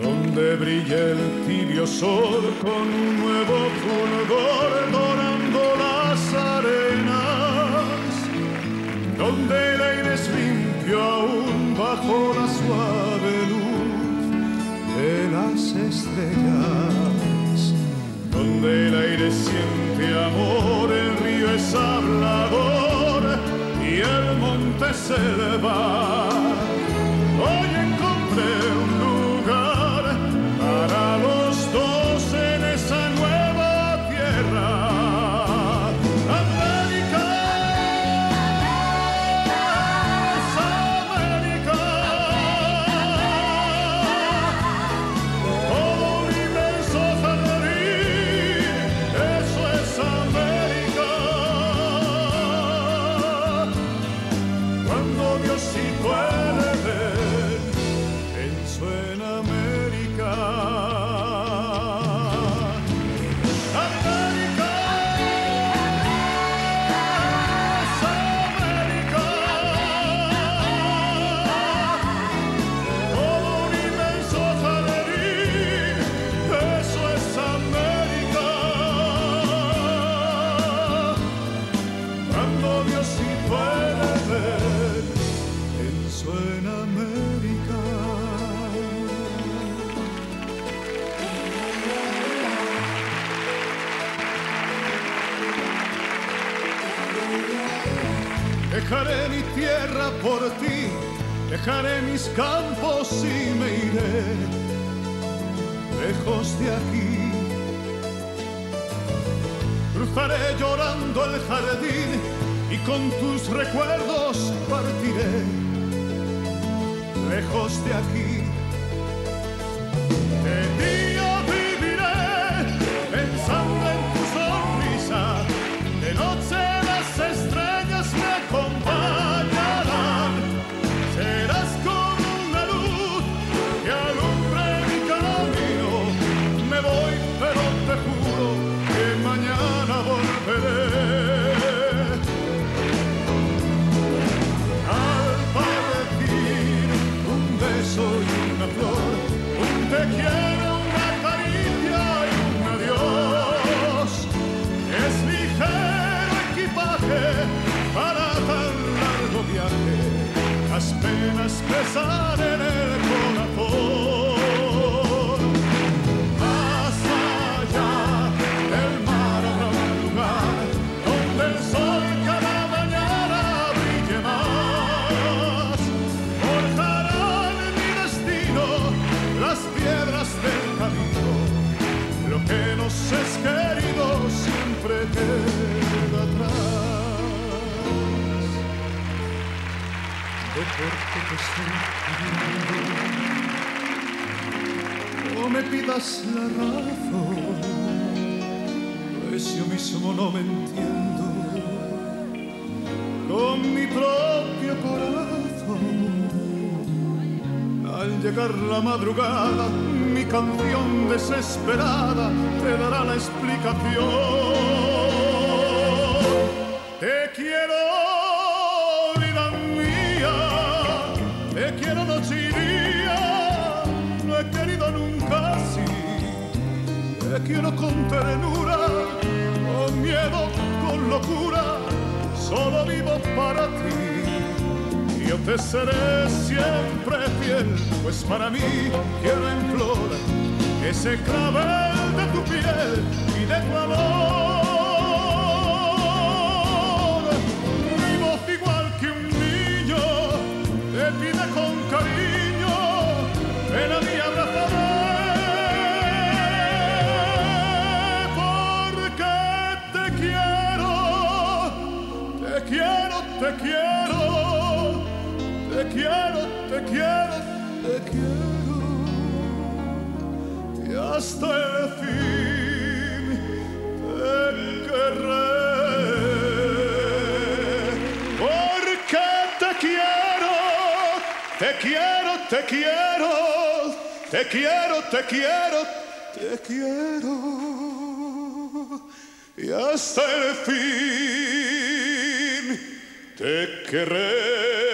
donde brilla el tibio sol con un nuevo fulgor dorando las arenas, donde el aire es limpio aún bajo la suave luz de las estrellas, siente amor, el río es hablador y el monte se eleva. Dejaré mi tierra por ti, dejaré mis campos y me iré lejos de aquí. Cruzaré llorando el jardín y con tus recuerdos partiré lejos de aquí. me besar en porque te estoy pidiendo, no me pidas la razón, pues yo mismo no me entiendo con mi propio corazón. Al llegar la madrugada, mi canción desesperada te dará la explicación. Te quiero, noche y día, no he querido nunca así. Te quiero con ternura, con miedo, con locura, solo vivo para ti. Yo te seré siempre fiel, pues para mí quiero flor ese clavel quiero, te quiero, te quiero, te quiero, te quiero, y hasta el fin te querré, porque te quiero, te quiero, te quiero, te quiero, te quiero, te te quiero. Y hasta el fin te querré.